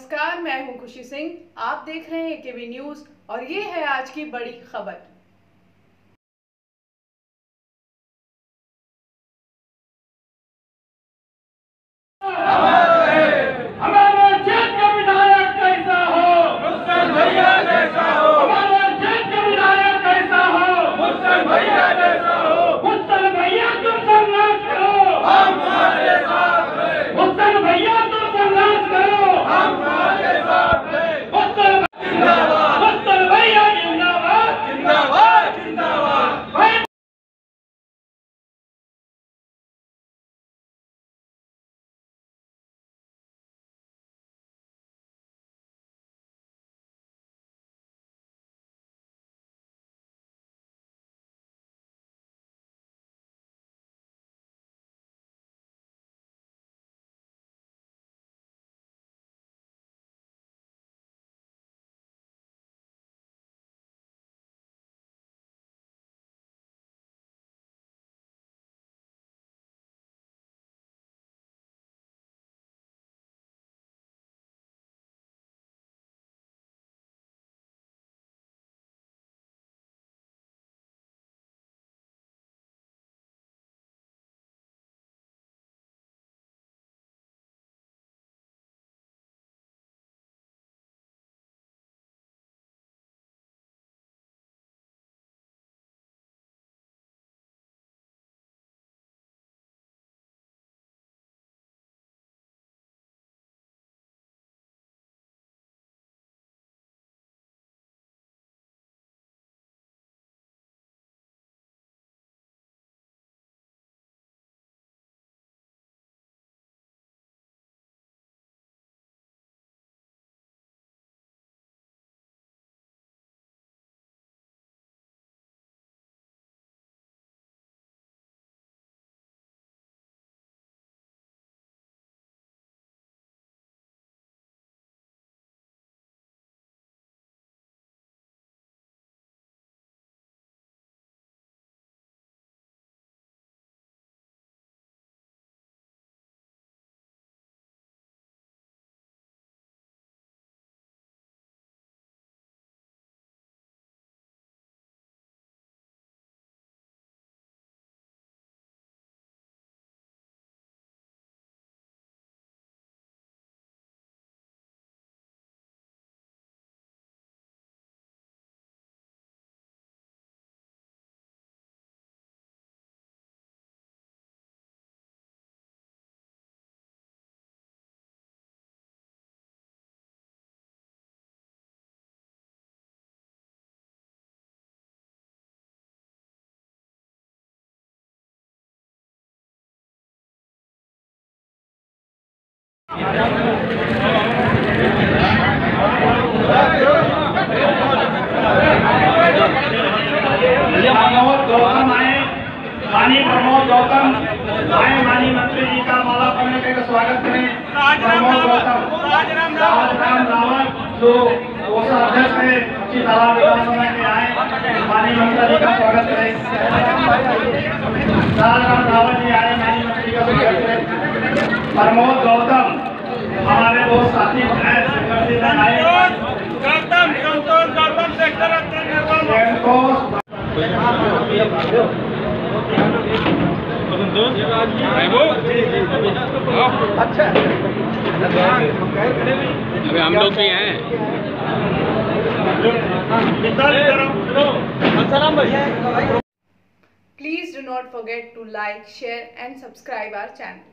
नमस्कार, मैं हूँ खुशी सिंह। आप देख रहे हैं केवी न्यूज़ और ये है आज की बड़ी खबर। मनोहर गौतम आए। मानी प्रमोद गौतम आए। मानी मंत्री जी का माला पहनने के स्वागत करें। प्रमोद गौतम। राजराम रावत। जो कोषाध्यक्ष है पच्चीस तालाब विधानसभा के आए। मानी मंत्री जी का स्वागत करें। राजराम रावत जी आए। मानी मंत्री का स्वागत करें। प्रमोद गौतम गौतम संतोष गौतम सेक्टर संतोष अभी हम लोग भी हैं Please do not forget to like, share and subscribe our channel.